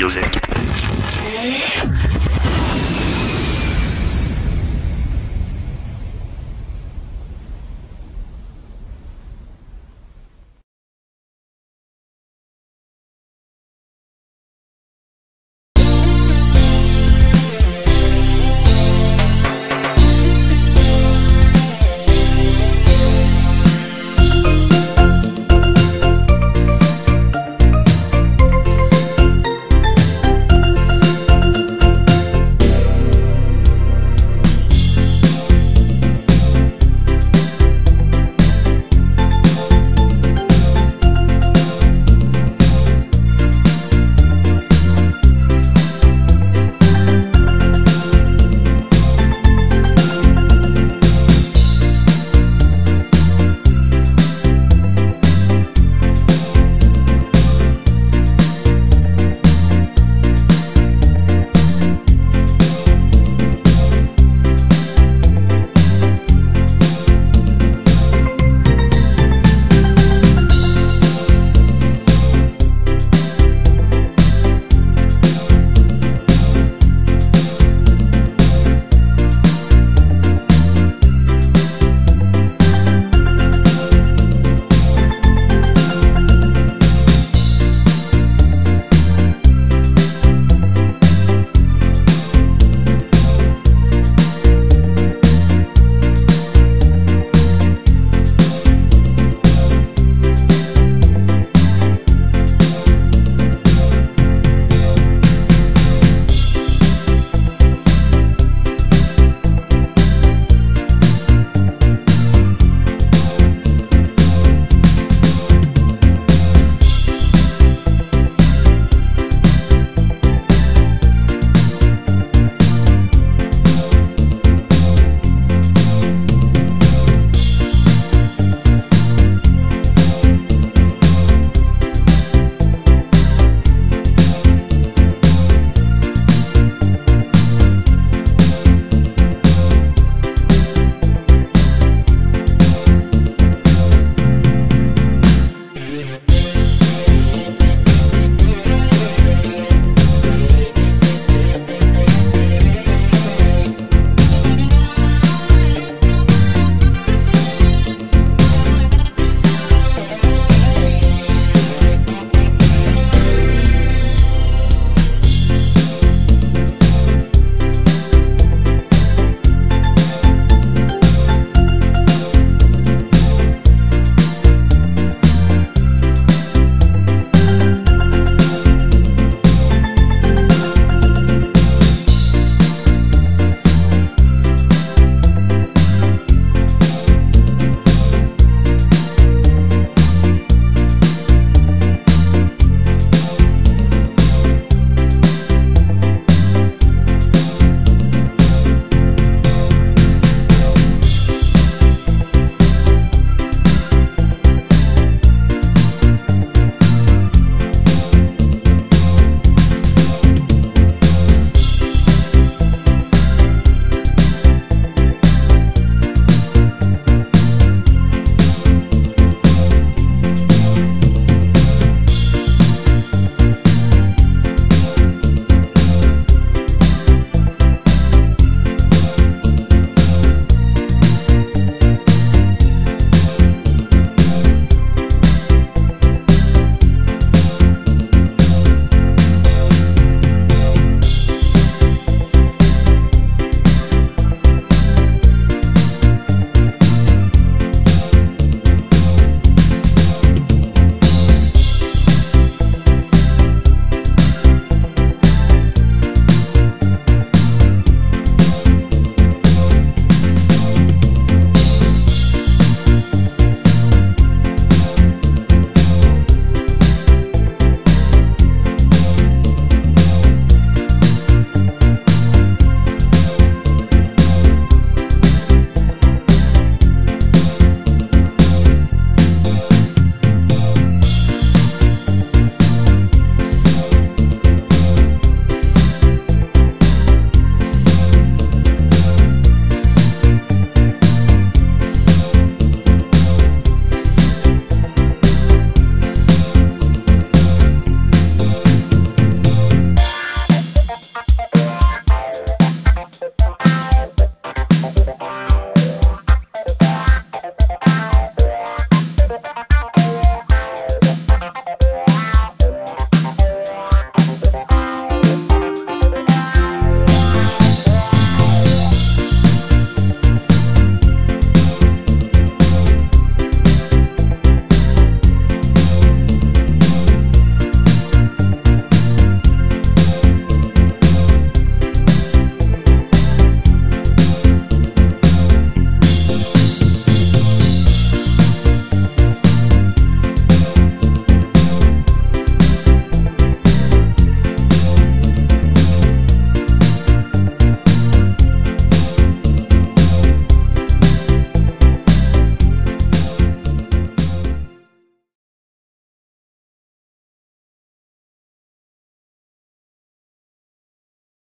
music.